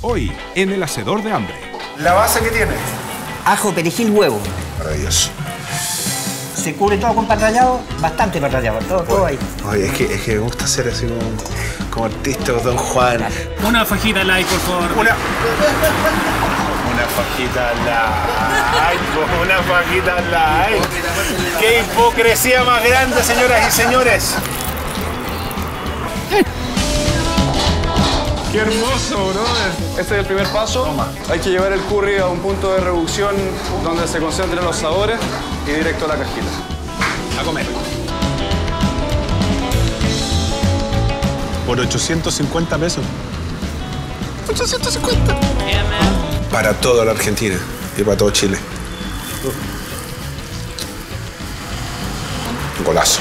Hoy, en el Hacedor de Hambre. ¿La base que tiene? Ajo, perejil, huevo. Maravilloso. Se cubre todo con pan rallado, bastante pan rallado, todo, todo ahí. Oye, es que, es que me gusta ser así como, como artista Don Juan. Una fajita light, por favor. Una. Una fajita light, una fajita light. ¡Qué hipocresía más grande, señoras y señores! ¡Qué hermoso, brother! Este es el primer paso. Hay que llevar el curry a un punto de reducción donde se concentren los sabores y directo a la cajita. A comer. Por 850 pesos. 850. Para toda la Argentina y para todo Chile. Golazo.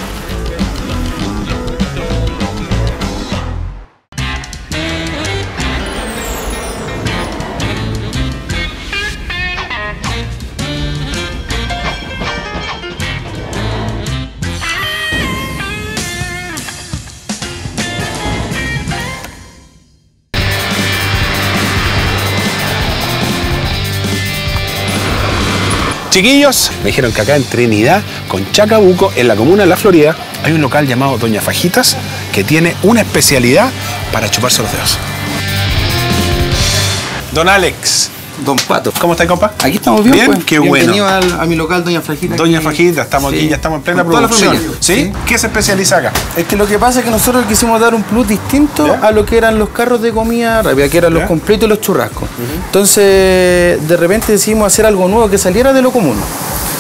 Chiquillos, me dijeron que acá en Trinidad, con Chacabuco, en la comuna de La Florida, hay un local llamado Doña Fajitas que tiene una especialidad para chuparse los dedos. Don Alex, Don Pato. ¿cómo está, compa? Aquí estamos bien, Bien, pues. qué bueno. Bienvenido a mi local, Doña Fajita. Doña. Fajita, estamos Sí. aquí, ya estamos en plena Con producción. ¿Sí? ¿Qué se especializa acá? Es que lo que pasa es que nosotros quisimos dar un plus distinto ¿Ya? a lo que eran los carros de comida rápida, que eran ¿Ya? los completos y los churrascos. Entonces, de repente decidimos hacer algo nuevo que saliera de lo común.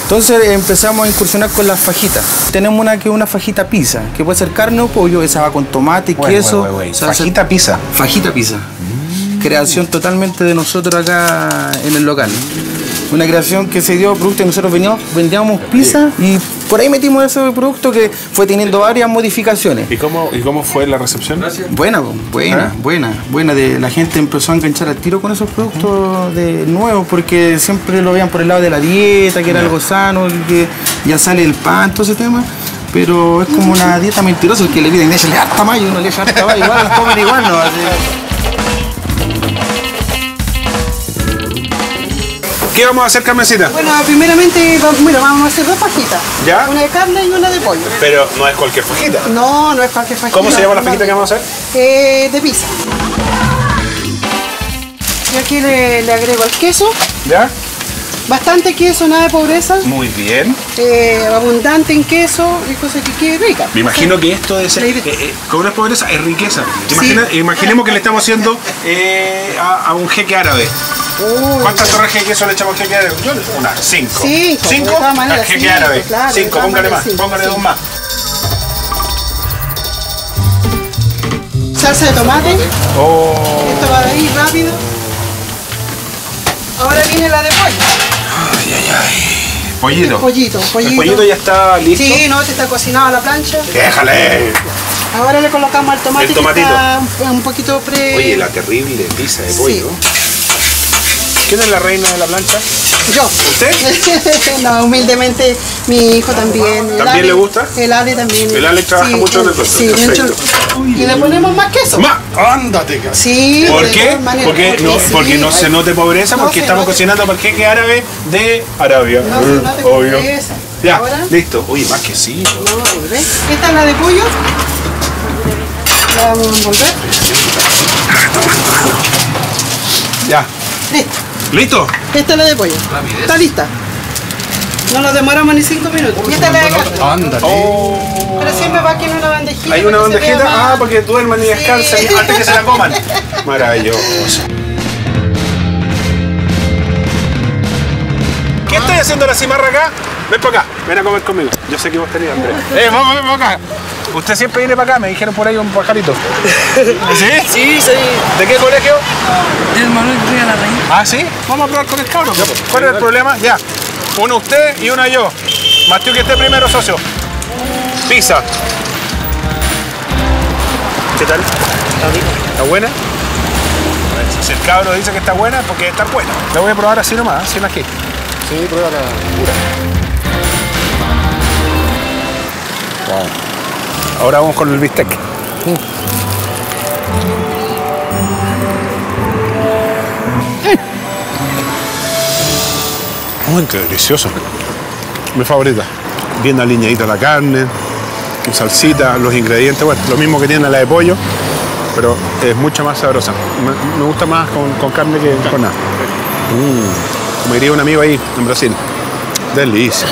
Entonces empezamos a incursionar con las fajitas. Tenemos una que es una fajita pizza, que puede ser carne o pollo, esa va con tomate, Güey, queso. Fajita pizza. Fajita pizza. Creación totalmente de nosotros acá en el local. Una creación que se dio producto que nosotros veníamos, vendíamos pizza y por ahí metimos ese producto que fue teniendo varias modificaciones. ¿Y cómo, y cómo fue la recepción? Buena, po, buena, ¿Ah? buena, buena. De, la gente empezó a enganchar al tiro con esos productos de nuevos porque siempre lo veían por el lado de la dieta, que era algo sano, que ya sale el pan, todo ese tema. Pero es como una dieta mentirosa, el que le piden échale harta mayo, uno le echa harta mayo, igual las comen igual, ¿no? Así- ¿Qué vamos a hacer, Carmencita? Bueno, primeramente, mira, vamos a hacer dos fajitas. ¿Ya? Una de carne y una de pollo. Pero no es cualquier fajita. No, no es cualquier fajita. ¿Cómo se llama la fajita que vamos a hacer? Eh, de pizza. Y aquí le, le agrego el queso. ¿Ya? Bastante queso, nada de pobreza. Muy bien. Eh, abundante en queso y cosa que quede rica. Me imagino que esto de ser, eh, eh, con una pobreza es riqueza. Imagina- Imaginemos que le estamos haciendo eh, a, a un jeque árabe. Uy, ¿Cuántas torres de queso le echamos jeque árabe? Una, cinco. Cinco, de ¿Cinco? maneras, al jeque cinco, árabe. claro, de cinco, póngale más, póngale dos más. Salsa de tomate. Oh, Esto va ahí rápido. Ahora viene la de pollo. pollito. Pollito, pollito. El pollito ya está listo. Sí, no, este está cocinado a la plancha. Déjale. Ahora le colocamos el tomate El que tomatito. está un- poquito pre... Oye, la terrible pizza de Sí. ¿Quién es la reina de la plancha? Yo. ¿Usted? no, humildemente mi hijo también. ¿También Ale- le gusta? El Ale también. El Ale trabaja mucho en el puesto. Sí, Perfecto. mucho. Y le ponemos más queso. ¡Ma! ¡Ándate, cara! Sí. ¿Por qué? Porque no, sí. porque no se note pobreza, No porque estamos note. cocinando jeque árabe de Arabia. No se Mm, note Obvio. pobreza. Ya, Ahora- listo. Oye, más que sí. No, ¿ves? Esta es la de pollo. La vamos a envolver. Ya. Listo. ¿Listo? Esta es la de pollo. Está lista. No nos demoramos ni cinco minutos. Y esta es la de carne. Ándale. Oh. Pero siempre va aquí en una bandejita. Hay una bandejita, más- ah, porque duerman y descansen Sí. antes que se la coman. Maravilloso. ¿Qué estás haciendo la cimarra acá? Ven para acá, ven a comer conmigo. Yo sé que vos tenés hambre. Eh, vamos, ven para acá. Usted siempre viene para acá, me dijeron por ahí un pajarito. ¿Sí? Sí, sí. ¿De qué colegio? El Manuel Ría la Reina. Ah, ¿sí? Vamos a probar con el cabro. ¿Cuál es el problema? Ya. Uno usted y una yo. Mateo que esté primero, socio. Pizza. ¿Qué tal? ¿Está buena? Si el cabro dice que está buena, porque está buena. La voy a probar así nomás, sin ají. Sí, prueba la pura. Wow. Ahora vamos con el bistec. Mm. Uy, qué delicioso. Mi favorita. Bien alineadita la carne, salsita, los ingredientes. Bueno, lo mismo que tiene la de pollo, pero es mucho más sabrosa. Me, gusta más con, carne que con nada. Mm, como diría un amigo ahí en Brasil. Delicia.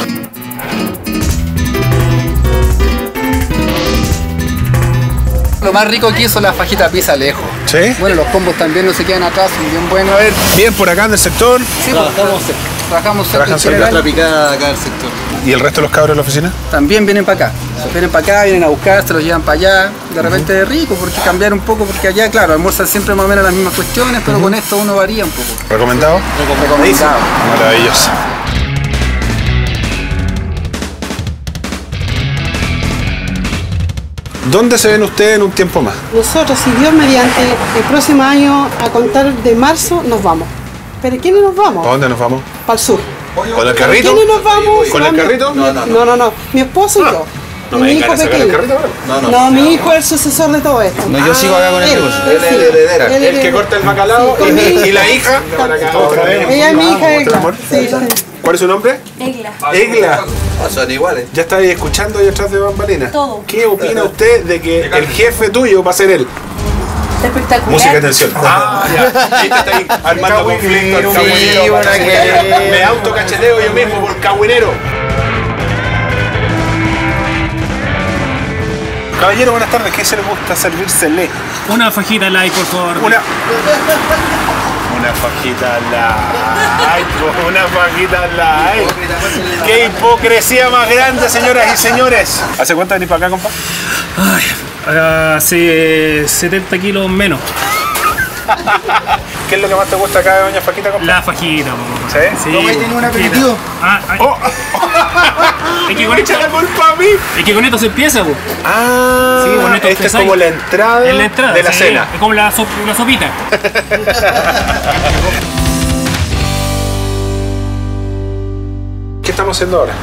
Más rico aquí son las fajitas pizza lejos. ¿Sí? Bueno, los combos también no se quedan atrás, son bien buenos. A ver, bien por acá en el sector. Sí, trabajamos, trabajamos cerca Trabajan en cerca. general. picada acá del sector. ¿Y el resto de los cabros de la oficina? También vienen para acá. Vienen para acá, vienen a buscar, se los llevan para allá. De repente es rico porque cambiar un poco, porque allá, claro, almuerzan siempre más o menos las mismas cuestiones, pero con esto uno varía un poco. ¿Recomendado? Recomendado. Maravilloso. ¿Dónde se ven ustedes en un tiempo más? Nosotros, si Dios mediante, el próximo año, a contar de marzo, nos vamos. ¿Pero quiénes nos vamos? ¿Para dónde nos vamos? Para el sur. ¿Con el carrito? ¿Quiénes nos vamos? ¿Con el carrito? No, no, no. Mi esposo y yo. No mi hijo pequeño. carrito ahora. No, mi hijo es el sucesor de todo esto. No, yo sigo acá con el Él, negocio. él. Él El que corta el bacalao y la hija. Ella es mi hija, ¿Cuál es su nombre? Egla. Egla. Son iguales. Ya está ahí escuchando ahí atrás de bambalinas. Todo. ¿Qué opina usted de que el jefe tuyo va a ser él? Espectacular. Música, atención. Ah, ya. Ahí está ahí armando conflicto. el. Me autocacheteo yo mismo por cagüinero. Caballero, buenas tardes. ¿Qué se le gusta servírsele? Una fajita light, por favor. Una. Una fajita light, una fajita light. ¡Qué hipocresía más grande, señoras y señores! ¿Hace cuánto venís para acá, compa? Ay, hace 70 kilos menos. ¿Qué es lo que más te gusta acá de Doña Fajita, compa? La fajita, po. ¿Sí? Sí, ¿Cómo ahí tiene un aperitivo? Ah, ay, ¡Oh! Es, que con ¡Me esto, echa la culpa a mí! es que con esto se empieza, po. Ah, Sí, con esto esta es como la entrada, Es la entrada. de la sí, cena. Es como la, sop- una sopita. ¿Qué estamos haciendo ahora?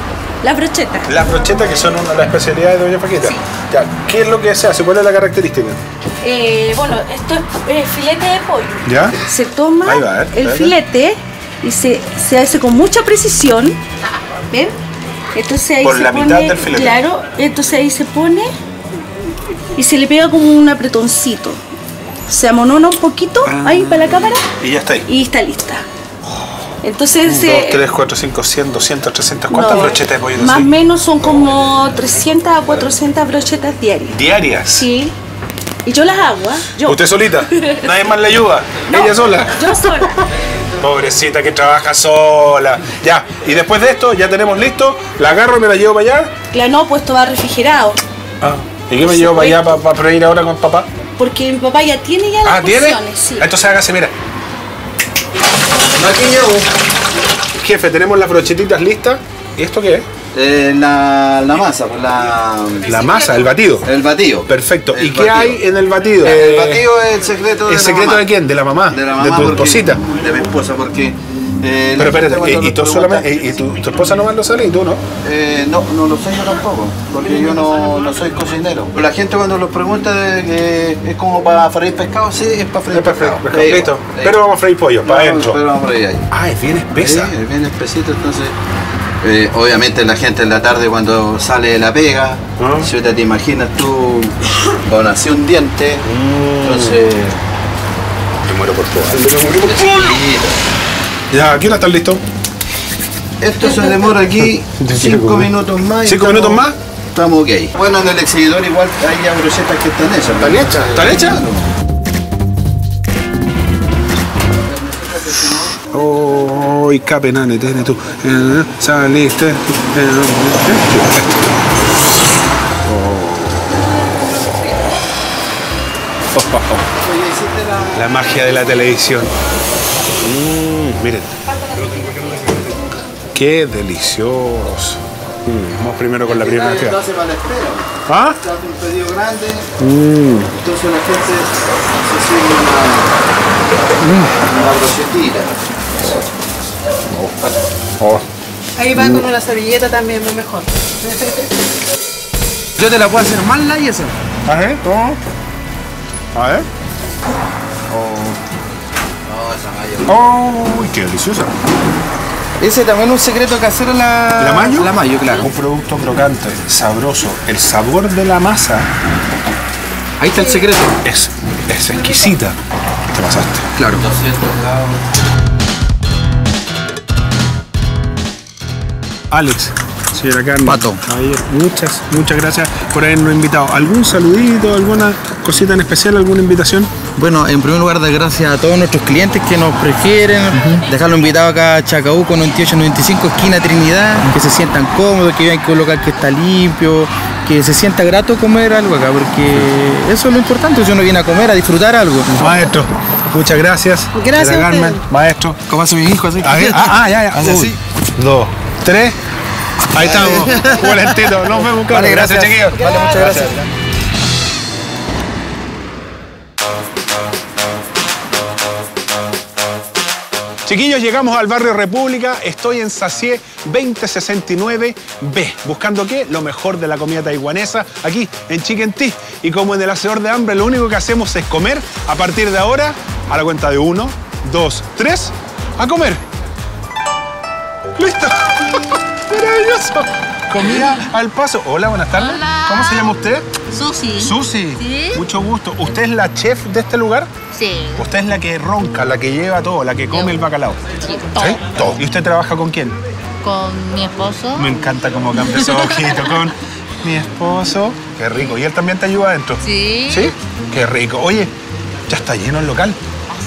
La brocheta. Las brochetas, que son una de las especialidades de Doña Fajita. Ya, ¿qué es lo que se hace? ¿Cuál es la característica? Eh, bueno, esto es eh, filete de pollo. ¿Ya? Se toma va, el filete y se, se hace con mucha precisión. ¿Ven? Entonces ahí Por se la pone, mitad del filete. Claro, entonces ahí se pone y se le pega como un apretoncito. Se amonona un poquito Ah. ahí para la cámara Y ya está ahí. y está lista. Entonces, 2, eh, 3, 4, 5, 100, 200, 300. ¿Cuántas no, brochetas de pollo te Más o menos son como 300 a 400 brochetas diarias. Diarias. Sí. Y yo las hago, ¿ah? Yo. ¿Usted solita? ¿Nadie más le ayuda? No, ¿Ella sola? Yo sola. Pobrecita que trabaja sola. Ya, y después de esto ya tenemos listo. La agarro y me la llevo para allá. Claro, no, pues esto va refrigerado. Ah. ¿Y qué me llevo para allá para, para ir ahora con papá? Porque mi papá ya tiene ya las Ah, ¿tiene? sí. Entonces hágase, mira. Aquí llevo. Jefe, tenemos las brochetitas listas. ¿Y esto qué es? Eh, la, la masa, pues la, La masa, el batido. el batido. Perfecto. El ¿Y qué hay en el batido? El Eh, batido es el secreto de ¿El la secreto mamá. de quién? De la mamá. De la mamá. De tu porque- esposita. De mi esposa, porque. eh, Pero espérate, ¿y, tú solamente, y, y tu, tu esposa nomás lo sale y tú no? Eh, no, no lo sé yo tampoco, porque yo no, no soy cocinero. La gente cuando los pregunta de es como para freír pescado, sí, es para freír Es pescado. Listo. Pero vamos a freír pollo, para adentro. Pero vamos a freír ahí. Ah, es bien espesa. Sí, es bien espesito, entonces. Eh, obviamente la gente en la tarde cuando sale de la pega, Ah. si ahorita te imaginas tú con así un diente, Mm. entonces Me muero por todo. Ya, ¿a qué hora estás listo? Esto se demora aquí Yo quiero 5 comer. minutos más. y ¿Cinco estamos- minutos más? Estamos ok. Bueno, en el exhibidor igual hay ya brochetas que están hechas. ¿Están hechas? ¿Están hechas? Oh, capenane, tiene tú. Eh, Saliste. eh, Oh. La magia de la televisión. Mm, miren. Qué delicioso. Mm, vamos primero con la primera espera. ¿Ah? Un pedido grande, Mm. entonces la gente se sirve una, una brochetita. Oh. Ahí va con una servilleta también, muy mejor. Yo te la puedo hacer más la y esa. A ver, ¿cómo? A ver. No, esa malla. ¡Oh! ¡Qué deliciosa! Ese también es un secreto casero la... ¿La mayo? La mayo, claro. Un producto crocante, sabroso. El sabor de la masa Ahí está el secreto. es, es exquisita. Te pasaste. Claro. Alex, señora Carmen. Pato. Caballero, muchas, muchas gracias por habernos invitado. ¿Algún saludito, alguna cosita en especial, alguna invitación? Bueno, en primer lugar, dar gracias a todos nuestros clientes que nos prefieren, dejarlo invitado acá a Chacabuco 9895, esquina Trinidad, que se sientan cómodos, que vean que un local que está limpio, que se sienta grato comer algo acá, porque eso es lo importante, si uno viene a comer, a disfrutar algo. Maestro, muchas gracias. Gracias Carmen, maestro. ¿Cómo hace mi hijo así? A ver, ah, ah, ya, ya. Hace Uy, así. Dos, tres. Ahí estamos. Calentito. Nos vemos, Vale, gracias. chiquillos. Vale, muchas gracias. Chiquillos, llegamos al barrio República. Estoy en Sacié 2069B. ¿Buscando qué? Lo mejor de la comida taiwanesa aquí en Chicken Tea. Y como en el hacedor de hambre, lo único que hacemos es comer. A partir de ahora, a la cuenta de uno, dos, tres, a comer. ¡Listo! ¡Maravilloso! Comida al paso. Hola, buenas tardes. Hola. ¿Cómo se llama usted? Susi. Susi. Sí. Mucho gusto. ¿Usted es la chef de este lugar? Sí. Usted es la que ronca, la que lleva todo, la que come el bacalao. Sí, ¿Sí? Todo. ¿Y usted trabaja con quién? Con mi esposo. Me encanta cómo cambia esos ojitos con mi esposo. Qué rico. ¿Y él también te ayuda adentro? Sí. ¿Sí? Qué rico. Oye, ya está lleno el local.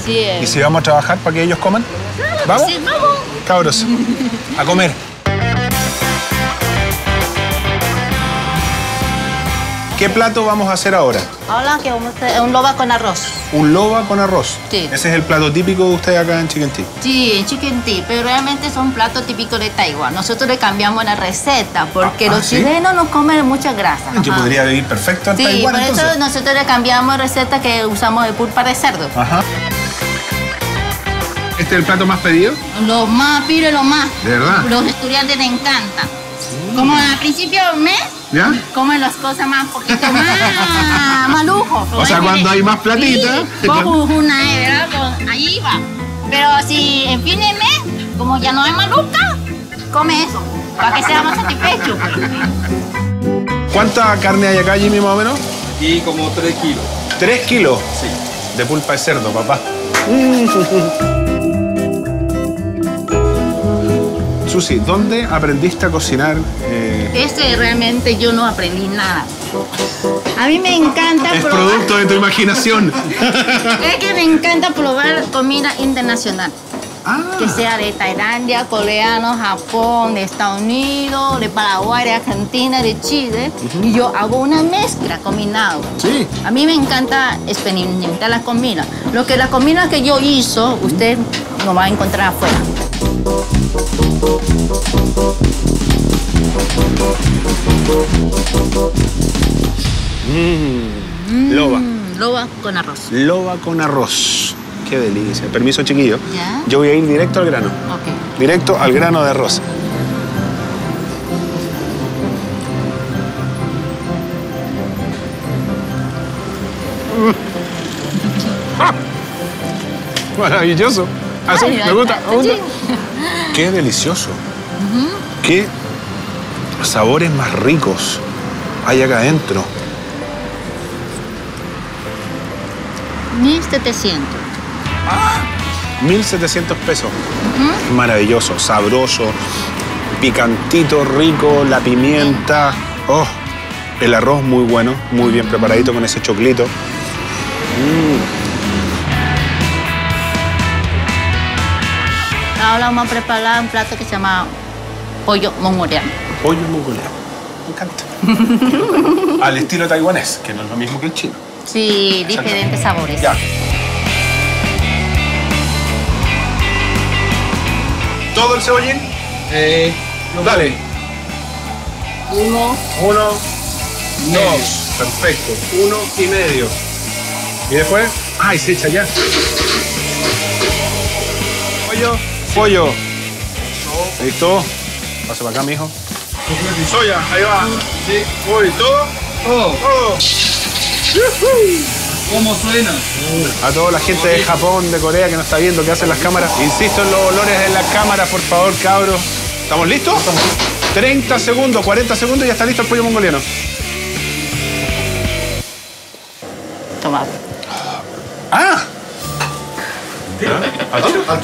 Así es. ¿Y si vamos a trabajar para que ellos coman? ¿Vamos? Sí, vamos. Cabros, a comer. ¿Qué plato vamos a hacer ahora? Hola, que vamos a hacer un loba con arroz. Un loba con arroz. Sí. Ese es el plato típico de usted acá en Chicken Tea. Sí, chicken tea, pero realmente es un plato típico de Taiwán. Nosotros le cambiamos la receta porque Ah, los ¿ah, sí? chilenos no comen mucha grasa. Yo Ajá. podría vivir perfecto en Sí, Taiwán por eso nosotros le cambiamos receta que usamos de pulpa de cerdo. Ajá. ¿Este es el plato más pedido? Lo más, pide lo más. ¿De verdad? Los estudiantes les encanta. Como al principio del mes, ¿Ya? comen las cosas más poquito más, más lujo. O sea, cuando hay más platita. Sí, como una, ¿verdad? Pues, ahí va. Pero si en fin de mes, como ya no hay más luca, come eso, para que sea más satisfecho. ¿Cuánta carne hay acá, Jimmy, más o menos? Y como 3 kilos. ¿Tres kilos? Sí. De pulpa de cerdo, papá. Susi, ¿dónde aprendiste a cocinar? eh, Este realmente yo no aprendí nada. A mí me encanta es probar. producto de tu imaginación. Es que me encanta probar comida internacional. Que sea de Tailandia, coreano, Japón, de Estados Unidos, de Paraguay, de Argentina, de Chile. Y yo hago una mezcla combinado. Sí. A mí me encanta experimentar la comida. Lo que la comida que yo hizo, usted no va a encontrar afuera. Loba. Mm, loba con arroz. Loba con arroz. Qué delicia. Permiso, chiquillo. ¿Ya? Yo voy a ir directo al grano. Ok. Directo al grano de arroz. ¡Ah! Maravilloso. Así, Ay, me gusta, me gusta. sí. Qué delicioso. Qué sabores más ricos hay acá adentro. 1700. 1700 pesos. Maravilloso, sabroso, picantito, rico, la pimienta. Oh, el arroz muy bueno, muy bien preparadito con ese choclito. Mm, Ahora vamos a preparar un plato que se llama pollo mongoliano. Pollo mongoliano. Me encanta. Al estilo taiwanés, que no es lo mismo que el chino. Sí, diferentes sabores. Ya. ¿Todo el cebollín? Eh, Dale. Uno, Uno, dos. Perfecto. Uno y medio. ¿Y después? ¡Ay, se echa ya! Pollo. Pollo. ¿Listo? Pasa para acá, mijo. Soya, ahí va. Sí. Uy, ¿todo? Todo. ¿Cómo suena? A toda la gente de Japón, de Corea que nos está viendo, que hacen las cámaras. Insisto en los olores en las cámaras, por favor, cabros. ¿Estamos listos? 30 segundos, 40 segundos y ya está listo el pollo mongoliano. Toma. ¡Ah!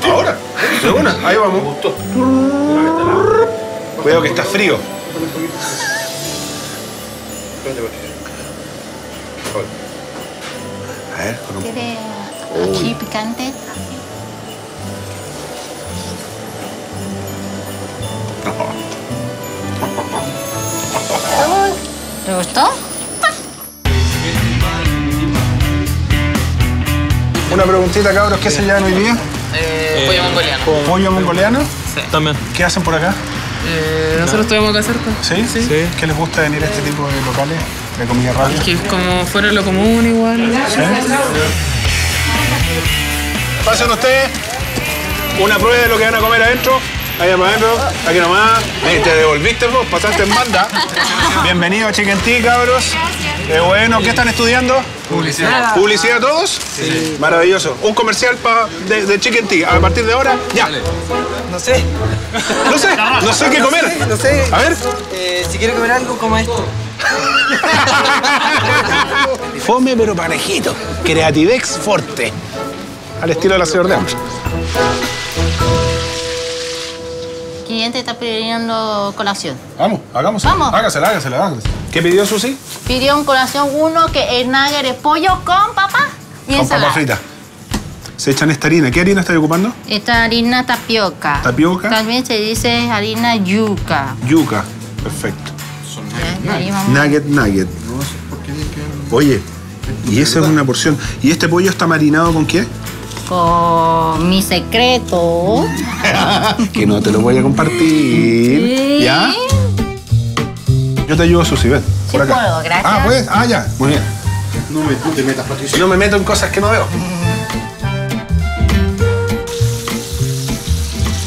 Ahora. De una, ahí vamos. Cuidado que está frío. A ver, con un ¿Quiere aquí picante? ¿Te gustó? Una preguntita, cabros, ¿qué se llevan hoy día? Eh, pollo mongoliano. ¿Pollo mongoliano? Sí. También. ¿Qué hacen por acá? Eh, nosotros estuvimos acá cerca. ¿Sí? Sí. ¿Qué les gusta venir a este tipo de locales de comida rápida? Que es como fuera de lo común igual. Pasen ustedes una prueba de lo que van a comer adentro. Allá para adentro, aquí nomás. Eh, te devolviste vos, pasaste en banda. Bienvenido a Chicken Tea, cabros. Qué bueno. ¿Qué están estudiando? Publicidad. ¿Publicidad todos? Sí. Maravilloso. Un comercial pa- de, de Chicken Tea. A partir de ahora, ya. No sé. No sé, no sé qué comer. No sé. A ver. Eh, si quiere comer algo, como esto. Fome pero parejito. Creativex forte. Al estilo de la señor de hambre. Cliente está pidiendo colación. Vamos, hagamos. Vamos. Hágasela, hágasela, hágasela. ¿Qué pidió Susi? Pidió un colación uno que es nugget de pollo con papa y Con ensalada. papa frita. Se echan esta harina. ¿Qué harina está ocupando? Esta harina tapioca. Tapioca. También se dice harina yuca. Yuca. Perfecto. Ya, ahí vamos. Nugget, nugget. Oye, y esa es una porción. ¿Y este pollo está marinado con qué? Con mi secreto. que no te lo voy a compartir. Sí. ¿Ya? Yo te ayudo, Susi, ven. Sí Por acá. puedo, gracias. Ah, pues. Ah, ya. Muy bien. No me, te metas, Patricia. No me meto en cosas que no veo.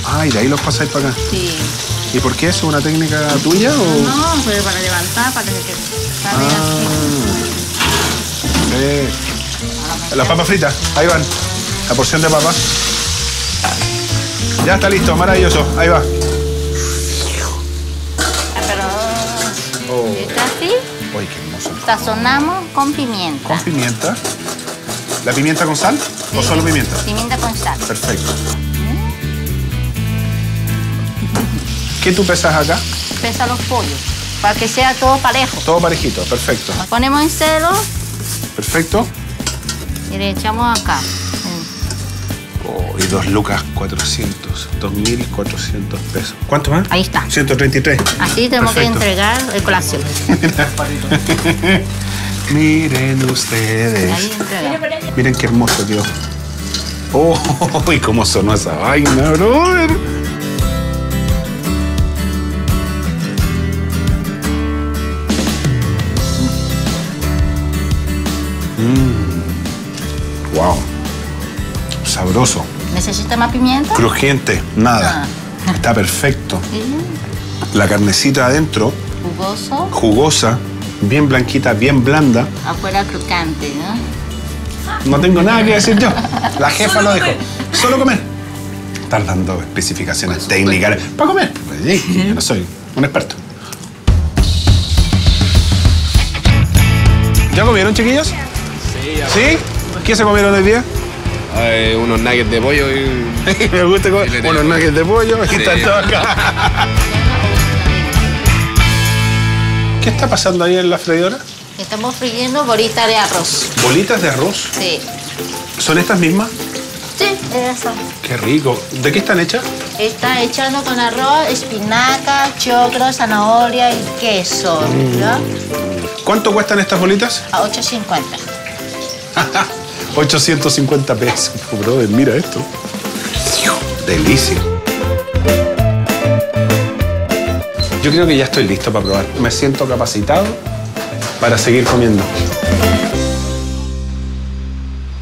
Ay, de ahí los pasáis para acá. Sí. ¿Y por qué? ¿Es una técnica tuya o...? No, pero para levantar, para que salga Sí. Las papas fritas, ahí van. La porción de papas. Ya está listo, maravilloso. Ahí va. Uy, qué hermoso. Sazonamos con pimienta. Con pimienta. ¿La pimienta con sal o solo pimienta? Pimienta con sal. Perfecto. ¿Qué tú pesas acá? Pesa los pollos. Para que sea todo parejo. Todo parejito, perfecto. Lo ponemos en cero Perfecto. y le echamos acá. Oh, y dos lucas 400, 2.400 pesos. ¿Cuánto más? Ahí está. 133. Así tenemos Perfecto. que entregar el colación. Miren ustedes. Miren qué hermoso quedó. Oh, y cómo sonó esa vaina, brother. Sabroso. ¿Necesita más pimienta? Crujiente. Nada. Está perfecto. Sí. La carnecita adentro, Jugoso. jugosa, bien blanquita, bien blanda. Afuera crocante, ¿no? No tengo nada que decir yo. La jefa lo dijo. Solo comer. Estás dando especificaciones técnicas. Para comer. Pues sí, yo no soy un experto. ¿Ya comieron, chiquillos? Sí, ya. ¿Sí? ¿Qué se comieron hoy día? Eh, unos nuggets de pollo y... Me gusta comer unos nuggets de pollo. Sí. están todos acá. ¿Qué está pasando ahí en la freidora? Estamos friendo bolitas de arroz. Bolitas de arroz. Sí. ¿Son estas mismas? Sí, eso. Qué rico. ¿De qué están hechas? Está echando con arroz, espinaca, choclo, zanahoria y queso. ¿Cuánto cuestan estas bolitas? A 8.50. 850 pesos. Brother, mira esto. Delicia. Yo creo que ya estoy listo para probar. Me siento capacitado para seguir comiendo.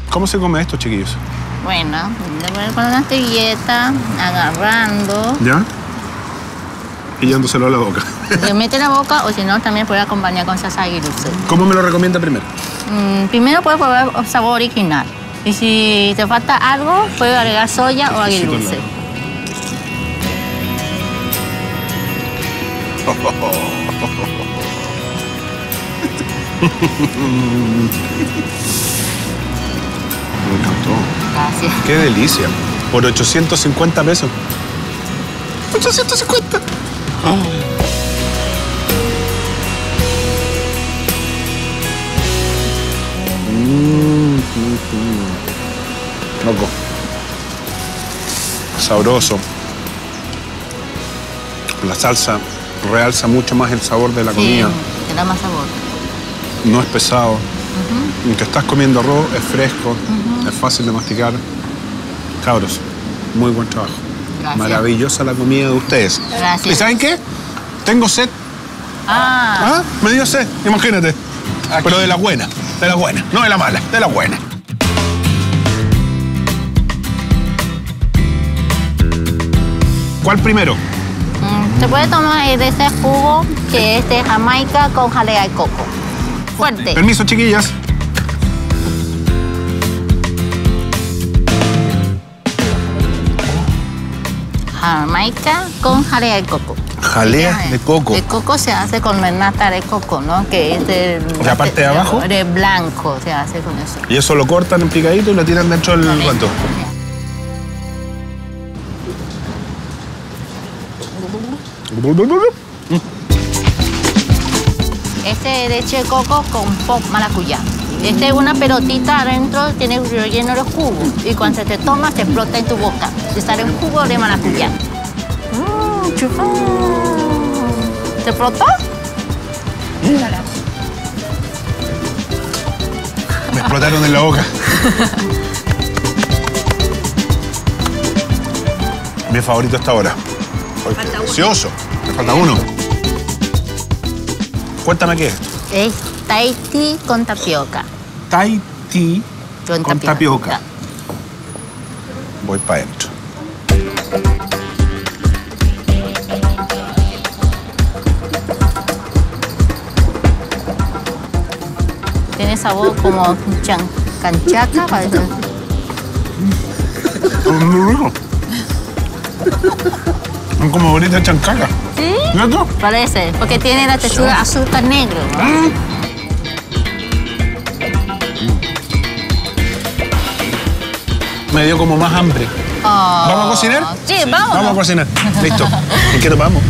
¿Cómo se come esto, chiquillos? Bueno, poner una servilleta, agarrando. ¿Ya? Y llevándoselo a la boca. Le mete la boca o si no, también puede acompañar con salsa agridulce. ¿Cómo me lo recomienda primero? Mm, primero puedes probar el sabor original. Y si te falta algo, puedes agregar soya o agridulce. Me encantó. Gracias. Qué delicia. Por 850 pesos. 850. Mm, Loco. Sabroso. La salsa realza mucho más el sabor de la Sí, comida. te da más sabor. No es pesado. Aunque estás comiendo arroz, es fresco, es fácil de masticar. Cabros, muy buen trabajo. Gracias. Maravillosa la comida de ustedes. Gracias. ¿Y saben qué? Tengo sed. Ah, ¿Ah? Me dio sed, imagínate. Pero de la buena, de la buena, no de la mala, de la buena. ¿Cuál primero? mm, se puede tomar de ese jugo que es de Jamaica con jalea de coco. Fuerte. Permiso, chiquillas. Jamaica con jalea de coco. Jalea de coco. El coco se hace con la nata de coco, ¿no? Que es de... ¿La parte de abajo? De blanco se hace con eso. Y eso lo cortan en picadito y lo tiran dentro del cuento. Este es leche de coco con pop maracuyá. Este es una pelotita adentro, tiene relleno de jugo. Y cuando se te toma, se explota en tu boca. Y sale un jugo de maracuyá. Mmm. ¿Se explotó? Me explotaron en la boca. Mi favorito hasta ahora. Ay, qué delicioso. Me falta uno. Cuéntame qué es. Es Tahiti con tapioca. Tea Con, con tapioca. Voy para adentro. Tiene sabor como chan, canchaca, parece. Muy rico. Es como bonita chancaca. ¿Sí? ¿Cierto? Parece, porque tiene la textura azúcar negro. ¿no? Me dio como más hambre. Oh. ¿Vamos a cocinar? Sí, vamos. Vamos a cocinar. Listo. ¿Y qué nos vamos?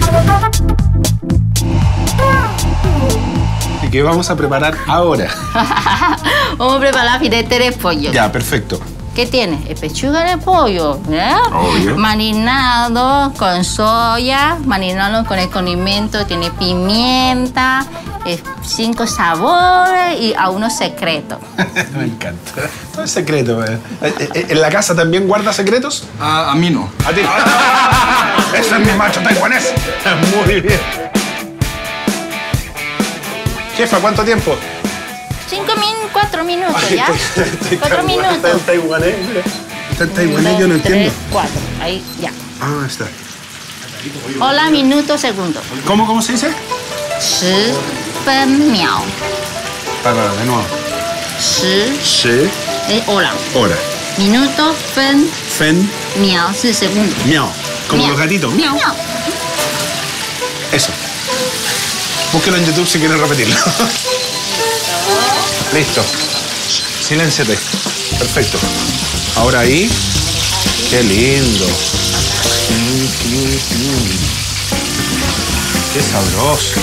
¿Y qué vamos a preparar ahora? Vamos a preparar filete de pollo. Ya, perfecto. ¿Qué tiene? El pechuga de pollo, ¿verdad? Obvio. Marinado con soya, marinado con el condimento, tiene pimienta, eh, cinco sabores y a uno secreto. Me encanta. No es secreto. eh. Eh, eh, ¿En la casa también guarda secretos? A, a mí no. A ti. Ese es mi macho taiwanés. Muy bien. Jefa, ¿cuánto tiempo? Cinco min, cuatro minutos, Ay, ¿ya? estoy- estoy cuatro tan- minutos. Está en taiwanés. Está en taiwanés, yo no tres, entiendo. cuatro, ahí, ya. Ah, está. Hola, minuto, segundo. ¿Cómo, cómo se dice? 十分秒， Para, de nuevo. 十 Sí. es hora, Hora. minuto, fen, Fen. 秒是segundo. Miau. Como Miau. los gatitos. Miau. Eso. Búsquelo en YouTube si quieres repetirlo. Listo. Silénciate. Perfecto. Ahora ahí. Qué lindo. Mm, mm, mm. Qué sabroso.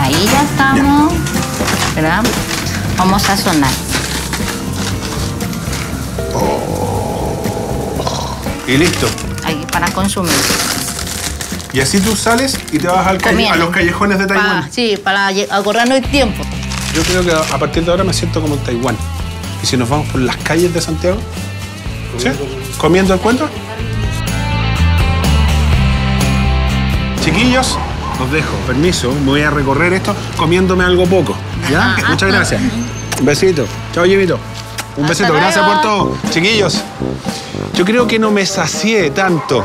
Ahí ya estamos, ¿verdad? Vamos a sonar. Y listo. Ahí para consumir. Y así tú sales y te vas al a los callejones de Taiwán. Pa- sí, para ahorrarnos el tiempo. Yo creo que a partir de ahora me siento como en Taiwán. ¿Y si nos vamos por las calles de Santiago? ¿Sí? ¿Comiendo el cuento? Chiquillos, os dejo, permiso, me voy a recorrer esto comiéndome algo poco. ¿Ya? Muchas gracias. Un besito. Chao, Jimito. Un besito, luego. gracias por todo. Chiquillos, yo creo que no me sacié tanto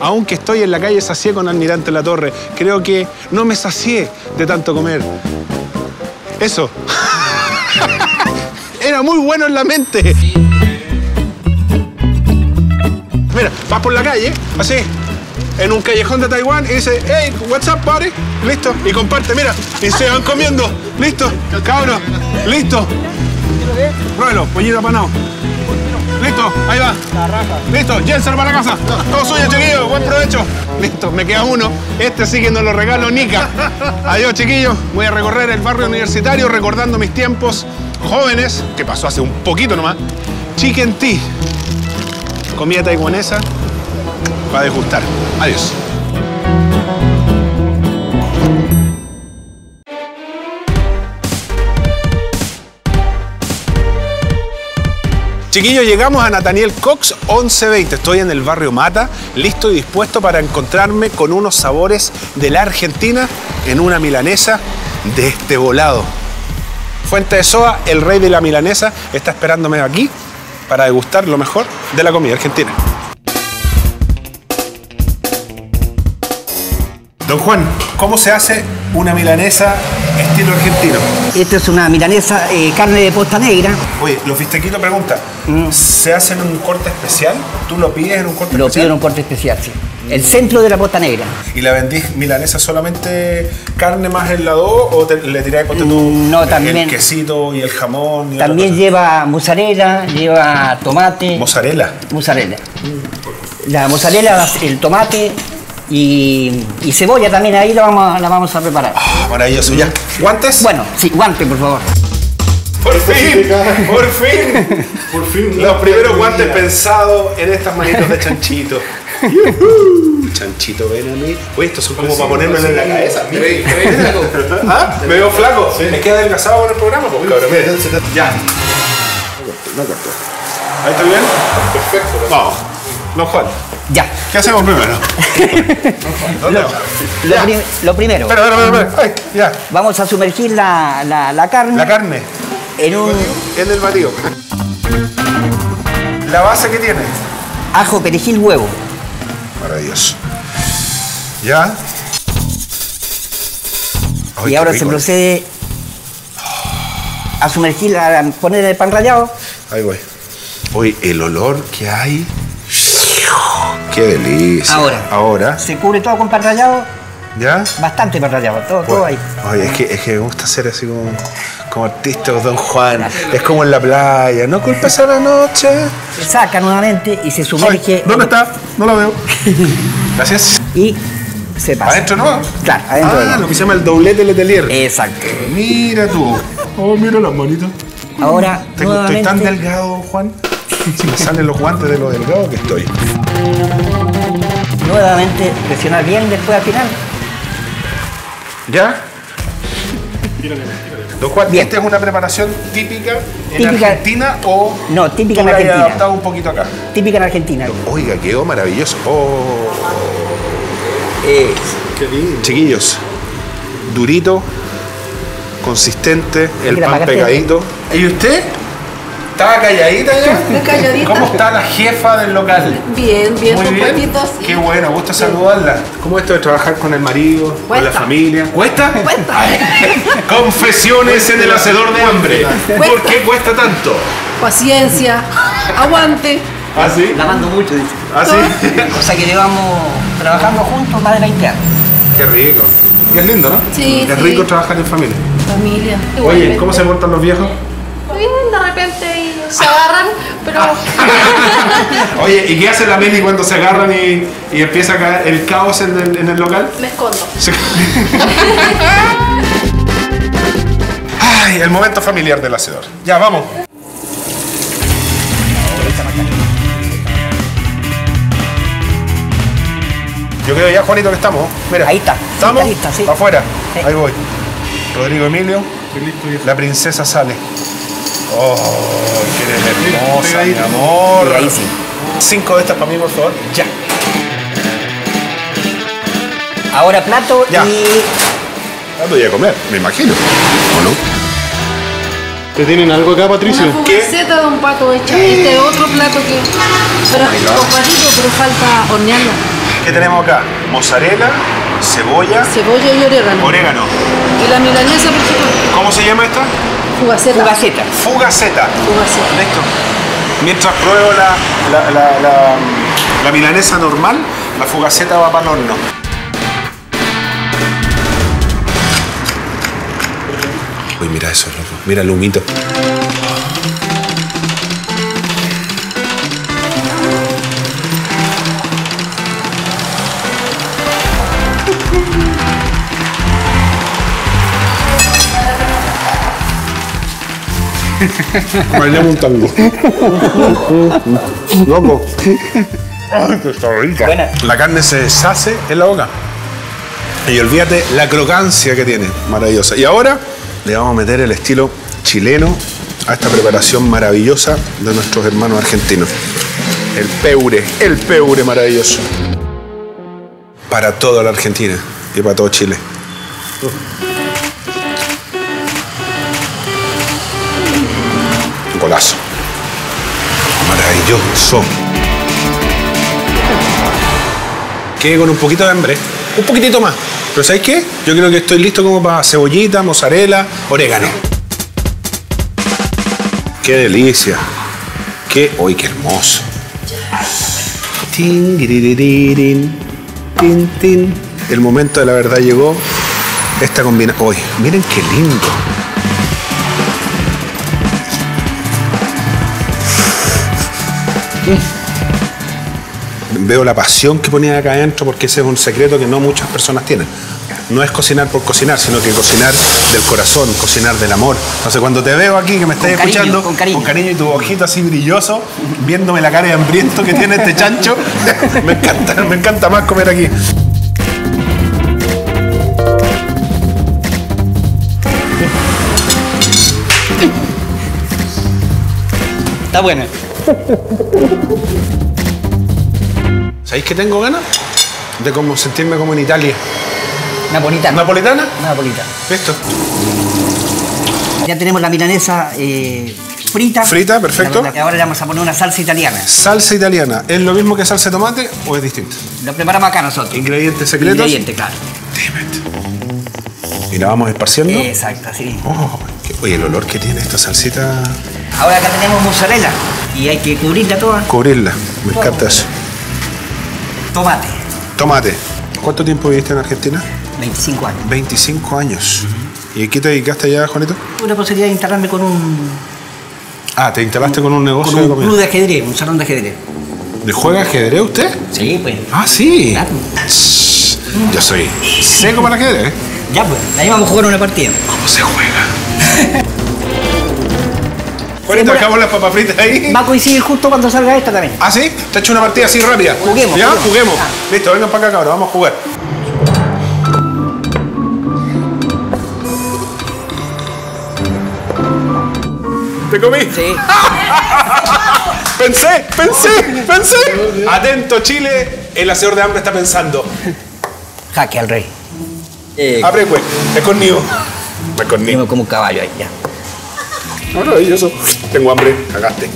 Aunque estoy en la calle sacié con Almirante La Torre, creo que no me sacié de tanto comer. Eso. Era muy bueno en la mente. Mira, vas por la calle, así, en un callejón de Taiwán y dice, hey, what's up, buddy? Listo. Y comparte, mira. Y se van comiendo. Listo. Cabros. Listo. Pruébelo, pollito apanado. Listo, ahí va. Listo, Jensen para casa. Todo suyo, chiquillos. Buen provecho. Listo, me queda uno. Este sí que nos lo regalo Nica. Adiós, chiquillos. Voy a recorrer el barrio universitario recordando mis tiempos jóvenes, que pasó hace un poquito nomás. Chicken tea. Comida taiwanesa para degustar. Adiós. Chiquillos, llegamos a Nathaniel Cox 1120. Estoy en el barrio Mata, listo y dispuesto para encontrarme con unos sabores de la Argentina en una milanesa de este volado. Fuente de Soa, el rey de la milanesa, está esperándome aquí para degustar lo mejor de la comida argentina. Don Juan, ¿cómo se hace una milanesa estilo argentino? Esto es una milanesa, eh, carne de posta negra. Oye, los bistequitos pregunta, ¿se hace en un corte especial? ¿Tú lo pides en un corte Lo pido especial? en un corte especial, sí. El centro de la posta negra. ¿Y la vendís milanesa solamente carne más el lado o te- le tiráis ponte tú, No, el- también- el quesito y el jamón? Y También lleva mozzarella, lleva tomate. Mozzarella. Mozzarella. La mozzarella, el tomate y, y cebolla también ahí la vamos, a- la vamos a preparar. Ah, maravilloso, ya. ¿Guantes? Bueno, sí, guante, por favor. Por fin, por fin, por fin. Los primeros guantes pensados en estas manitos de chanchito. Chanchito, ven a mí. Oye, estos son como para ponérmelo en la cabeza. ¿Ah? ¿Me veo flaco? ¿Me queda adelgazado con el programa? Pues, cabrón, mira. Ya. No corto. ¿Ahí está bien? Perfecto. Vamos. No, Juan. Ya. ¿Qué hacemos primero? Lo, prim- lo primero. Espera, espera, espera, espera. Ay, ya. Vamos a sumergir la, la- la carne. La carne. En un En el batido. ¿La base que tiene? ajo, perejil, huevo. Maravilloso. ¿Ya? Ay, y ahora rico. se procede a sumergir, a poner el pan rallado. Ahí voy. Oye, el olor que hay. Qué delicia. Ahora. Ahora. Se cubre todo con pan rallado. ¿Ya? Bastante pan rallado, todo, todo ahí. Oye, es que, es que me gusta ser así como, como artista Don Juan. Es como en la playa. No culpes a la noche. Se saca nuevamente y se sumerge. ¿Dónde está? No la veo. Gracias. Y se pasa. ¿Adentro no? Claro, adentro. Ah, de- lo que se llama el doblete letelier. Exacto. Mira tú. Oh, mira las manitas. Ahora, Tengo- estoy tan nuevamente, delgado, don Juan. Si me salen los guantes de lo delgado que estoy. nuevamente presionar bien después al final. ¿Ya? Don Juan, ¿esta es una preparación típica en Típica- Argentina o No, típica tú en la has Argentina. adaptado un poquito acá? Típica en Argentina. Oiga, quedó maravilloso. Oh. Qué lindo. Chiquillos, durito, consistente, el Mira, pan pegadito. ¿Y usted? ¿Estaba calladita ya? Calladita. ¿Cómo está la jefa del local? Bien, bien, Muy bien. poquitos. sí. Qué bueno, gusto saludarla. ¿Cómo es esto de trabajar con el marido, con la familia? ¿Cuesta? Cuesta. Confesiones en el hacedor de hambre. ¿Por qué cuesta tanto? Paciencia, aguante. ¿Ah, sí? Lavando mucho, dice. ¿Ah, sí? O sea que llevamos trabajando juntos más de 20 años. Qué rico. Y es lindo, ¿no? Sí, Es sí. rico trabajar en familia. Familia. Oye. ¿cómo se portan los viejos? Bien, de repente y se agarran, pero Oye, ¿y qué hace la Meli cuando se agarran y, y empieza a caer el caos en el, en el local? me escondo. Se- Ay, el momento familiar del hacedor. Ya, vamos. Yo creo ya, Juanito, que estamos. Mira. Ahí está. Sí, ¿Estamos? está lista, sí. Afuera. Sí. Ahí voy. Rodrigo Emilio. La princesa sale. Oh, qué hermosa, mi amor. Ahí sí. Cinco de estas para mí, por favor. Ya. Ahora plato Ya. y Ya voy a comer, me imagino. ¿O no? ¿Te tienen algo acá, Patricio? Una fugaceta de un pato hecha. Este es otro plato que. Pero con patito, pero falta hornearlo. ¿Qué tenemos acá? Mozzarella, cebolla, Cebolla y orégano. orégano. Y la milanesa, por supuesto. ¿Cómo se llama esta? Fugaceta. Fugaceta. Fugaceta. Fugaceta. Listo. Mientras pruebo la, la, la, la- la milanesa normal, la fugaceta va para el horno. Uy, mira eso, loco. Mira el humito. Bailemos un tango. Loco. Ay, que está rica. La carne se deshace en la boca. Y olvídate la crocancia que tiene. Maravillosa. Y ahora le vamos a meter el estilo chileno a esta preparación maravillosa de nuestros hermanos argentinos. El peure, el peure maravilloso. Para toda la Argentina y para todo Chile. Golazo. Maravilloso. Quedé con un poquito de hambre. Un poquitito más. Pero ¿sabes qué? Yo creo que estoy listo como para cebollita, mozzarella, orégano. Qué delicia. Qué. ¡Uy, qué hermoso! El momento de la verdad llegó. Esta combinación. ¡Uy! Miren qué lindo. Veo la pasión que ponía acá adentro porque ese es un secreto que no muchas personas tienen. No es cocinar por cocinar, sino que cocinar del corazón, cocinar del amor. Entonces cuando te veo aquí, que me estás Con cariño, escuchando, con cariño. y tu ojito así brilloso, viéndome la cara de hambriento que tiene este chancho, me encanta, me encanta más comer aquí. Está buena. ¿Sabéis que tengo ganas? De como sentirme como en Italia. Napolitana. ¿Napolitana? Napolitana. Listo. Ya tenemos la milanesa eh, frita. Frita, perfecto. La- la- Ahora le vamos a poner una salsa italiana. Salsa italiana, ¿es lo mismo que salsa de tomate o es distinto? Lo preparamos acá nosotros. ¿Ingredientes secretos? Ingrediente, claro. Y la vamos esparciendo. Exacto, sí. Oh, qué- oye, el olor que tiene esta salsita. Ahora acá tenemos mozzarella y hay que cubrirla toda. Cubrirla. Me encanta eso. Tomate. Tomate. ¿Cuánto tiempo viviste en Argentina? 25 años. 25 años. ¿Y qué te dedicaste allá, Juanito? La posibilidad de instalarme con un, Ah, te instalaste con un negocio con de un comida. club de ajedrez, un salón de ajedrez. ¿Le juega ajedrez usted? Sí, pues. Ah, sí. Claro. Yo soy seco para ajedrez. Ya, pues. Ahí vamos a jugar una partida. ¿Cómo se juega? Juanito, dejamos las papas fritas ahí. Va a coincidir justo cuando salga esta también. ¿Ah, sí? ¿Te ha hecho una partida así rápida? Juguemos, ¿Ya? juguemos. Juguemos. Ah. Listo, vengan para acá, cabrón. Vamos a jugar. ¿Te comí? Sí. Pensé, pensé, pensé. Atento, Chile. El hacedor de hambre está pensando. Jaque al rey. Abre, pues. Es conmigo. Es conmigo. Como un caballo ahí, ya. Maravilloso. Tengo hambre. Cagaste.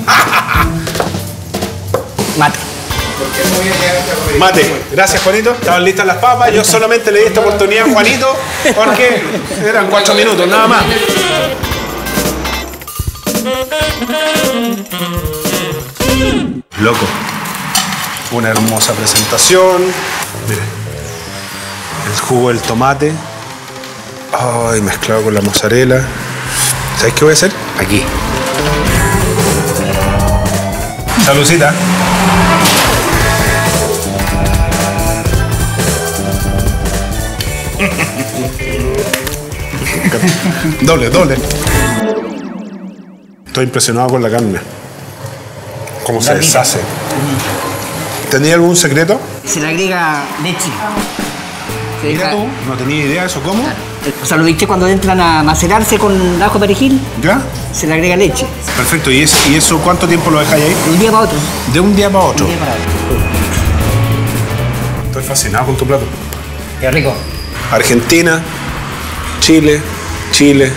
Mate. Mate. Gracias, Juanito. Estaban listas las papas. Yo solamente le di esta oportunidad a Juanito porque eran cuatro minutos, nada más. Loco. Una hermosa presentación. Mire. El jugo del tomate. Ay, mezclado con la mozzarella. ¿Sabes qué voy a hacer? Aquí. Salucita. doble, doble. Estoy impresionado con la carne. Cómo se deshace. ¿Tenía algún secreto? Se le agrega leche. Se deja- No tenía idea de eso. ¿Cómo? O sea, bichos cuando entran a macerarse con ajo perejil, ¿Ya? se le agrega leche. Perfecto. ¿Y, ese- ¿Y eso cuánto tiempo lo dejáis ahí? De un día para otro. De un día para otro. De un día para otro. Estoy fascinado con tu plato. Qué rico. Argentina, Chile, Chile,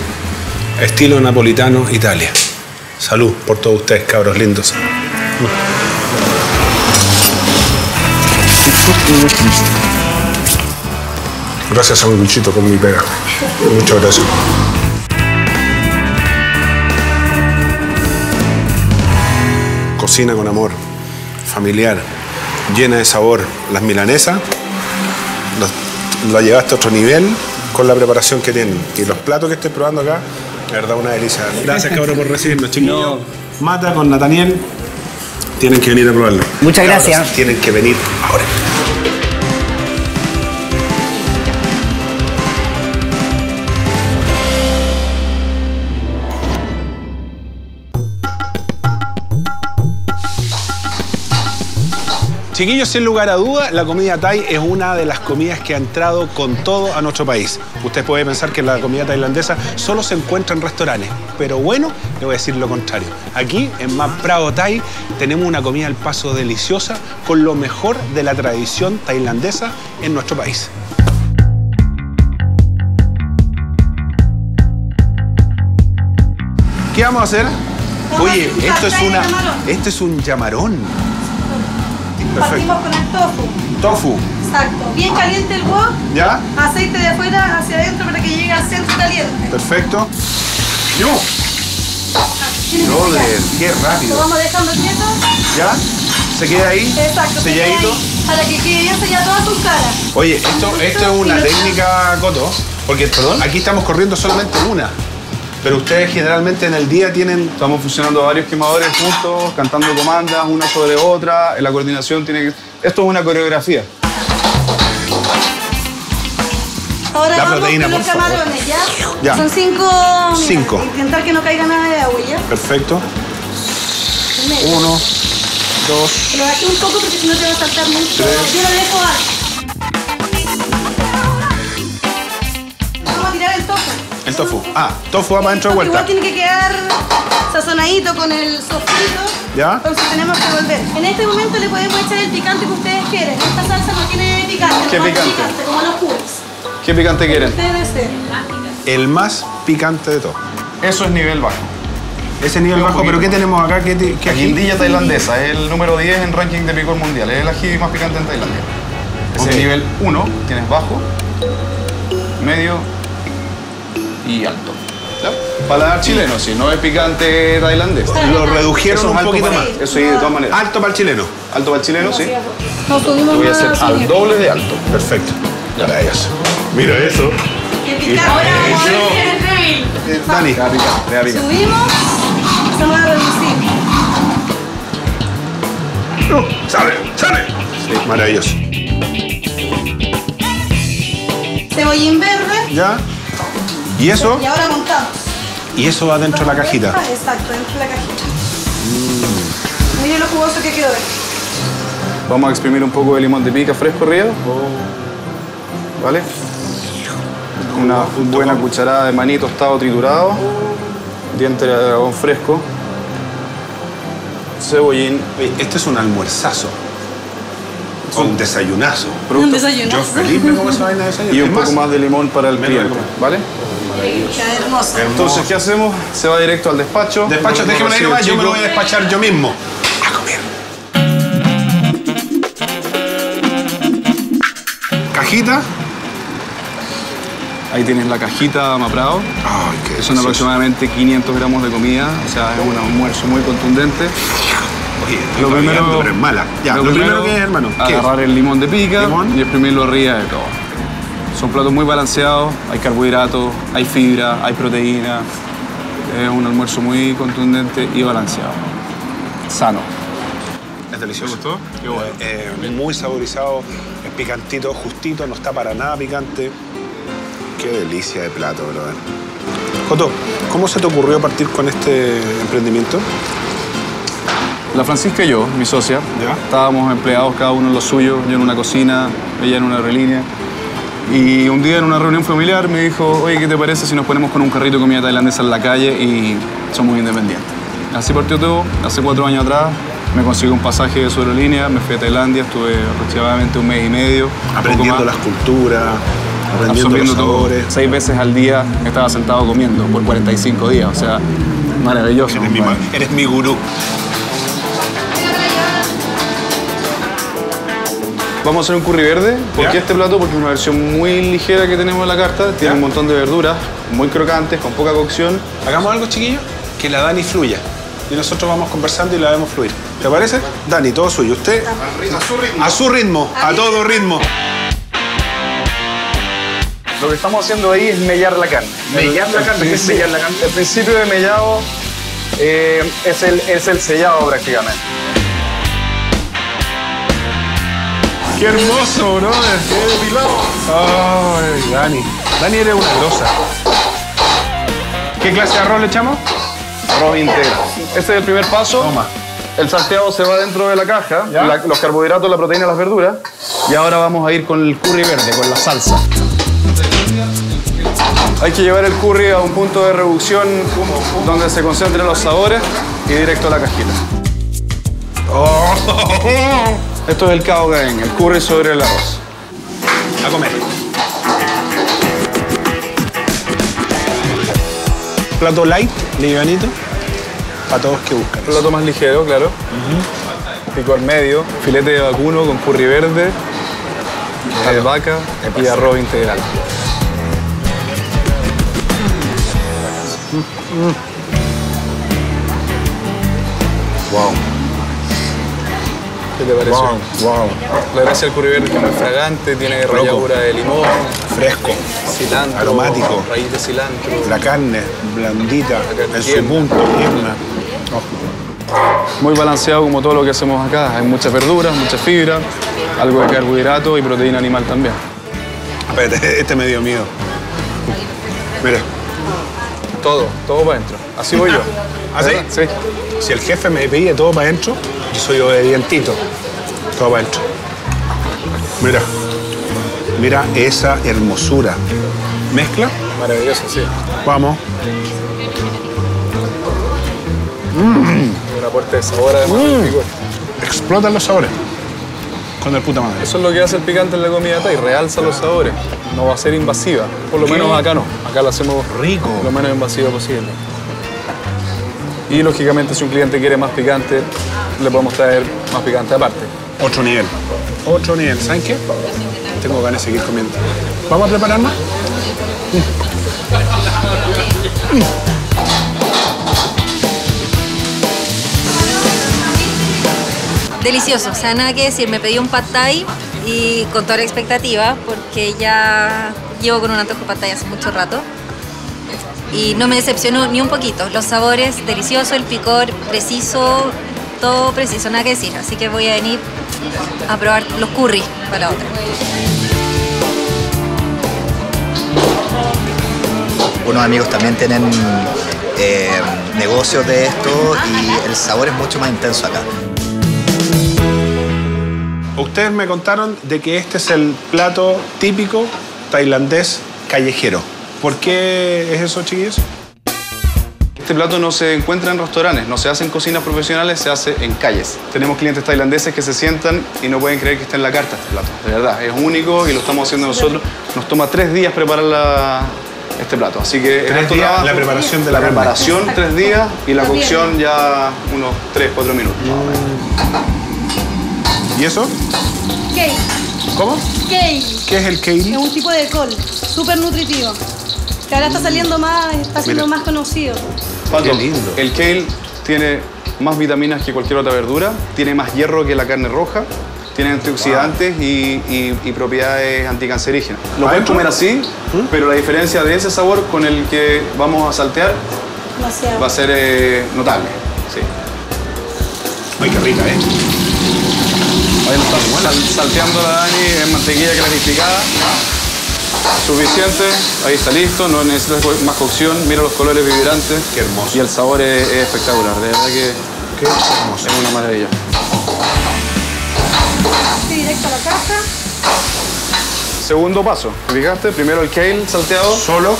estilo napolitano, Italia. Salud por todos ustedes, cabros lindos. Gracias a mi bichito con mi pega. Muchas gracias. Cocina con amor, familiar, llena de sabor. Las milanesas los- la llevaste a otro nivel con la preparación que tienen. Y los platos que estoy probando acá, la verdad, una delicia. Gracias, cabrón, por recibirnos, chiquillos. Mata con Nathaniel. Tienen que venir a probarlo. Muchas Cabros, gracias. Tienen que venir ahora. Chiquillos, sin lugar a duda, la comida Thai es una de las comidas que ha entrado con todo a nuestro país. Usted puede pensar que la comida tailandesa solo se encuentra en restaurantes, pero bueno, le voy a decir lo contrario. Aquí, en Map Prado Thai, tenemos una comida al paso deliciosa con lo mejor de la tradición tailandesa en nuestro país. ¿Qué vamos a hacer? Oye, esto es una, este es un llamarón. Perfecto. Partimos con el tofu. Tofu, Exacto. Bien caliente el wok. ¿ya? Aceite de afuera hacia adentro para que llegue al centro caliente. Perfecto. ¡Yo! Sellar. qué Lo rápido. vamos dejando quieto. ¿Ya? ¿Se queda ahí? Exacto. Selladito. ahí, Para que quede bien sellada toda su cara. Oye, esto, esto es una técnica, Coto, porque aquí estamos corriendo solamente una. Pero ustedes generalmente en el día tienen... Estamos funcionando varios quemadores juntos, cantando comandas una sobre otra. La coordinación tiene que... Esto es una coreografía. Ahora La vamos proteína, con los por favor. camarones, ¿ya? Ya. Son cinco. mira, Cinco. Intentar que no caiga nada de agua, ¿ya? Perfecto. Uno, dos, Lo bajé un poco porque si no te va a saltar mucho. Tres. Yo lo dejo a el tofu. Ah, tofu va para adentro de Igual vuelta. tiene que quedar sazonadito con el sofrito. ¿Ya? Entonces tenemos que volver. En este momento le podemos echar el picante que ustedes quieren. Esta salsa no tiene picante. ¿Qué no picante? como los jugos. ¿Qué picante quieren? Ustedes. El más picante de todo. Eso es nivel bajo. Ese nivel bajo, poquito. pero ¿qué tenemos acá? ¿Qué, qué ají? guindilla tailandesa es el número 10 en ranking de picor mundial. Es el ají más picante en Tailandia. Ese Ok. es nivel 1, tienes bajo, medio y alto. ¿Ya? Paladar chileno, si no es picante tailandés. Lo redujeron Eso es un alto poquito para- más. Eso sí, de todas maneras. Alto para el chileno. Alto para el chileno, sí. Nos subimos voy a hacer al doble de alto. Perfecto. Maravilloso. Mira eso. Que picar. Ahora vamos a ver si es débil. Eh, Dani. Le da picante, picante. Subimos. Empezamos a reducir. Sale, sale. Sí, maravilloso. Cebollín verde. ¿Ya? ¿Y eso? Y ahora montamos. Y eso va dentro de la cajita. Exacto, dentro de la cajita. Mire lo jugoso que quedó. Vamos a exprimir un poco de limón de pica fresco arriba. ¿Vale? Una buena cucharada de maní tostado triturado. Diente de dragón fresco. Cebollín. Este es un almuerzazo. O un desayunazo. Un desayuno. Yo feliz me como esa vaina de desayuno. Y un poco más de limón para el cliente. ¿Vale? Hermoso. Entonces, ¿qué hacemos? Se va directo al despacho. Despacho, déjeme ahí Recibe nomás, yo me lo voy a despachar yo mismo. A comer. Cajita. Ahí tienes la cajita Maprado. Ay, qué Son aproximadamente 500 gramos de comida, o sea, es un almuerzo muy contundente. Oye, Lo primero- pero es mala. Ya, lo, primero, que es, hermano. ¿qué es? Agarrar el limón de pica Limón. y exprimirlo arriba de todo. Son platos muy balanceados, hay carbohidratos, hay fibra, hay proteína. Es un almuerzo muy contundente y balanceado. Sano. Es delicioso. ¿Te gustó? muy saborizado, es picantito, justito, no está para nada picante. Qué delicia de plato, brother. Joto, ¿cómo se te ocurrió partir con este emprendimiento? La Francisca y yo, mi socia, estábamos empleados cada uno en lo suyo, yo en una cocina, ella en una aerolínea. Y un día en una reunión familiar me dijo, oye, ¿qué te parece si nos ponemos con un carrito de comida tailandesa en la calle y somos independientes? Así partió todo, hace cuatro años atrás me conseguí un pasaje de su aerolínea, me fui a Tailandia, estuve aproximadamente un mes y medio. Aprendiendo las culturas, aprendiendo absorbiendo los todo. sabores. Seis veces al día estaba sentado comiendo por 45 días, o sea, maravilloso. Eres mi, eres mi gurú. Vamos a hacer un curry verde. ¿Por qué este plato? Porque es una versión muy ligera que tenemos en la carta. Tiene un montón de verduras, muy crocantes, con poca cocción. Hagamos algo, chiquillos, que la Dani fluya. Y nosotros vamos conversando y la vemos fluir. ¿Te parece? Dani, todo suyo. Usted a su ritmo, a todo ritmo. Lo que estamos haciendo ahí es mellar la carne. ¿Mellar la carne? ¿Qué es mellar la carne? El principio de mellado eh, es, el, es el sellado prácticamente. ¡Qué hermoso, brother! ¡Qué depilado! ¡Ay, Dani! Dani, eres una grosa. ¿Qué clase de arroz le echamos? Arroz integral. Este es el primer paso. Toma. El salteado se va dentro de la caja, los carbohidratos, la proteína, las verduras. Y ahora vamos a ir con el curry verde, con la salsa. Hay que llevar el curry a un punto de reducción donde se concentren los sabores y directo a la cajita. Oh. Esto es el cao gaeng, el curry sobre el arroz. A comer. Plato light, livianito, para todos que buscan. Plato más ligero, claro. Pico al medio, filete de vacuno con curry verde, de vaca y arroz integral. Wow. ¿Qué te pareció? Wow, wow. La gracia del curry verde es que es muy fragante, tiene Loco. ralladura de limón, Fresco, cilantro, Aromático. raíz de cilantro. la carne blandita, en su punto, tierna. Muy balanceado como todo lo que hacemos acá. Hay muchas verduras, mucha fibra, algo de carbohidrato y proteína animal también. Espérate, este me dio miedo. Mira, Todo, todo para adentro. Así voy yo. ¿Ah. Sí. si el jefe me pide todo para adentro, yo soy obedientito. Todo para adentro. Mira, mira esa hermosura. Mezcla, Maravilloso, sí. vamos. Un aporte de sabor además picor. Explotan los sabores. Con el puta madre. Eso es lo que hace el picante en la comida thai, realza los sabores. No va a ser invasiva. Por lo ¿Qué? menos acá no. Acá lo hacemos Rico. lo menos invasivo posible. Y lógicamente si un cliente quiere más picante, le podemos traer más picante aparte. Otro nivel. Otro nivel. ¿Saben qué? Tengo ganas de seguir comiendo. ¿Vamos a prepararnos? Delicioso, o sea, nada que decir. Me pedí un pad thai y con toda la expectativa, porque ya llevo con un antojo de pad thai hace mucho rato. Y no me decepcionó ni un poquito. Los sabores, delicioso, el picor, preciso, todo preciso, nada que decir. Así que voy a venir a probar los curry para la otra. Unos amigos también tienen eh, negocios de esto y el sabor es mucho más intenso acá. Ustedes me contaron de que este es el plato típico tailandés callejero. ¿Por qué es eso, chiquillos? Este plato no se encuentra en restaurantes, no se hace en cocinas profesionales, se hace en calles. Tenemos clientes tailandeses que se sientan y no pueden creer que está en la carta este plato. De verdad, es único y lo estamos haciendo nosotros. Nos toma tres días preparar la- este plato, así que es Tres días trabajo. la preparación de la la carne. preparación tres días y la cocción ya unos tres, cuatro minutos. ¿Y eso? Kale. ¿Cómo? Kale. ¿Qué es el Es kale? un tipo de col, súper nutritivo. Que ahora está saliendo más, está siendo Mira. más conocido. Pato, Qué lindo. el kale tiene más vitaminas que cualquier otra verdura, tiene más hierro que la carne roja, tiene antioxidantes y, y- y propiedades anticancerígenas. Lo puedes ¿Adentro? comer así, pero la diferencia de ese sabor con el que vamos a saltear Demasiado. va a ser eh, notable. Sí. Ay, qué rica, ¿eh? Ahí lo estamos sal- salteando la Dani en mantequilla clarificada. Suficiente, ahí está listo, no necesitas más cocción. Mira los colores vibrantes. Qué hermoso. Y el sabor es, es espectacular, de verdad que Qué hermoso. es una maravilla. Directo a la caja. Segundo paso, ¿te fijaste? Primero el kale salteado, Solo.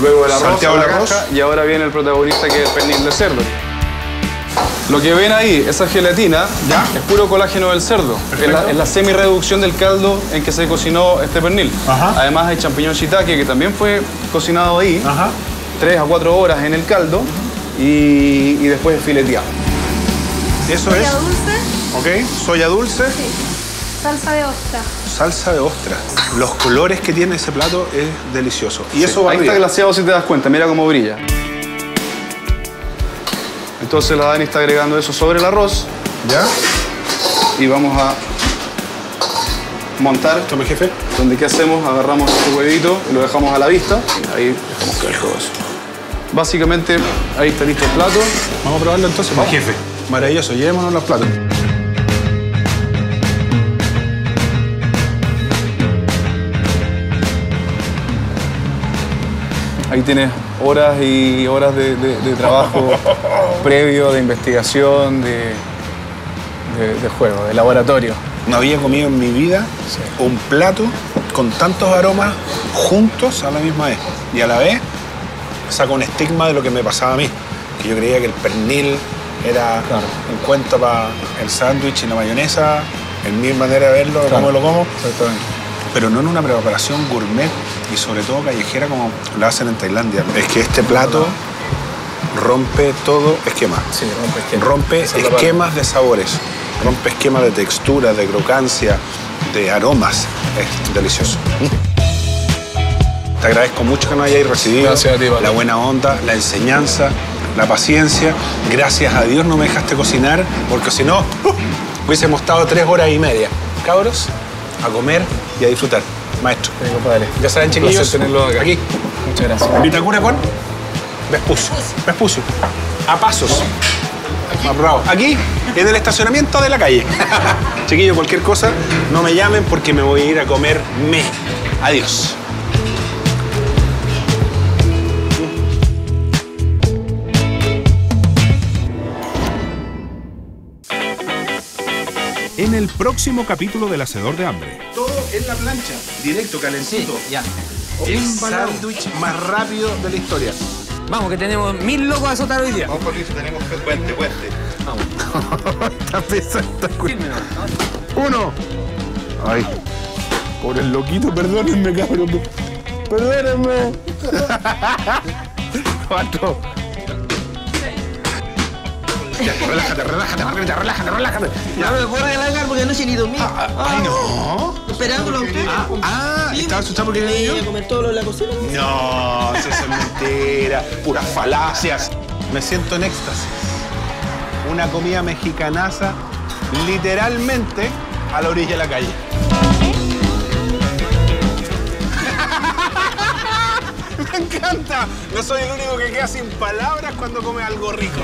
luego el arroz, Salteado a la caja, y ahora viene el protagonista que es el pernil de cerdo. Lo que ven ahí, esa gelatina, Ya. es puro colágeno del cerdo. Es la, es la semi-reducción del caldo en que se cocinó este pernil. Ajá. Además hay champiñón shiitake que también fue cocinado ahí, Ajá. tres a cuatro horas en el caldo y, y después fileteado. Eso es. Soya dulce. ¿Ok? Soya dulce. Salsa de ostra. Salsa de ostra. Los colores que tiene ese plato es delicioso. Y Sí, eso va Ahí arriba. está glaseado si te das cuenta, mira cómo brilla. Entonces la Dani está agregando eso sobre el arroz. ¿Ya? Y vamos a montar. Tome jefe. Donde qué hacemos, agarramos este huevito y lo dejamos a la vista. Ahí dejamos caer todo eso. Básicamente, ahí está listo el plato. Vamos a probarlo entonces. Vamos. Jefe. Maravilloso, llevémonos los platos. Ahí tienes horas y horas de, de- de trabajo previo, de investigación, de, de- juego, de laboratorio. No había comido en mi vida un plato con tantos aromas juntos a la misma vez. Y a la vez saca un estigma de lo que me pasaba a mí. Que yo creía que el pernil era un cuento para el sándwich y la mayonesa, en mi manera de verlo, de cómo lo como. Pero no en una preparación gourmet y sobre todo callejera como lo hacen en Tailandia. Es que este plato rompe todo esquema. Sí, rompe esquema. Rompe es esquemas de sabores, rompe esquemas de textura, de crocancia, de aromas. Es delicioso. Te agradezco mucho que nos hayáis recibido. Gracias a ti. La buena onda, la enseñanza, la paciencia. Gracias a Dios no me dejaste cocinar, porque si no, hubiésemos estado tres horas y media. Cabros, a comer y a disfrutar. Maestro. Ya saben, Un chiquillos. placer tenerlo acá. Aquí. Muchas gracias. Vitacura con Vespucio. Vespucio. A pasos. Bravo. Aquí, en el estacionamiento de la calle. Chiquillos, cualquier cosa, no me llamen porque me voy a ir a comer me. Adiós. En el próximo capítulo del Hacedor de Hambre. Todo en la plancha, directo, calentito. ya. El Embalado. sándwich más rápido de la historia. Vamos, que tenemos mil locos a azotar hoy día. Vamos, Patricio, tenemos puente, puente. Vamos. Está pesada esta cuenta. Uno. Ay. Por el loquito, perdónenme, cabrón. Perdónenme. Cuatro. Ya, relájate, relájate, relájate, relájate, relájate. Ya me puedo relajar porque anoche ni dormí. Ay, no. Esperándolo a usted. Ah, ¿estaba asustado porque venía yo? comer todo lo de la cocina. No, eso es mentira, puras falacias. Me siento en éxtasis. Una comida mexicanaza, literalmente a la orilla de la calle. Me encanta. No soy el único que queda sin palabras cuando come algo rico.